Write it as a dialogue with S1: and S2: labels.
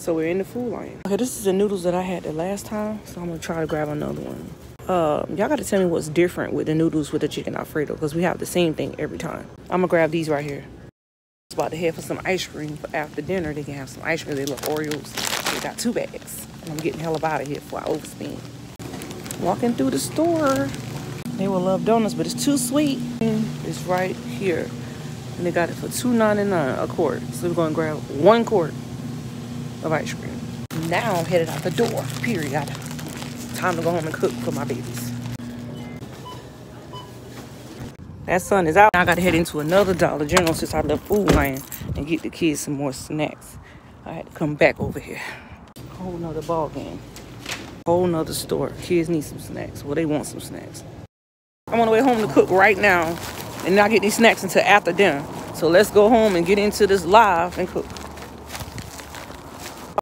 S1: So we're in the Food Lion. Okay, this is the noodles that I had the last time. So I'm gonna try to grab another one. Uh, y'all gotta tell me what's different with the noodles with the chicken alfredo because we have the same thing every time. I'm gonna grab these right here. It's about to head for some ice cream for after dinner. They can have some ice cream. They love Oreos. They got two bags. And I'm getting hell out of here before I overspend. Walking through the store. They will love donuts, but it's too sweet. It's right here. And they got it for $2.99 a quart. So we're gonna grab one quart of ice cream. Now I'm headed out the door, period. Time to go home and cook for my babies. That sun is out. I gotta head into another Dollar General since I left Food Lion and get the kids some more snacks. I had to come back over here. Whole nother ball game. Whole nother store. Kids need some snacks. Well, they want some snacks. I'm on the way home to cook right now and not get these snacks until after dinner. So let's go home and get into this live and cook.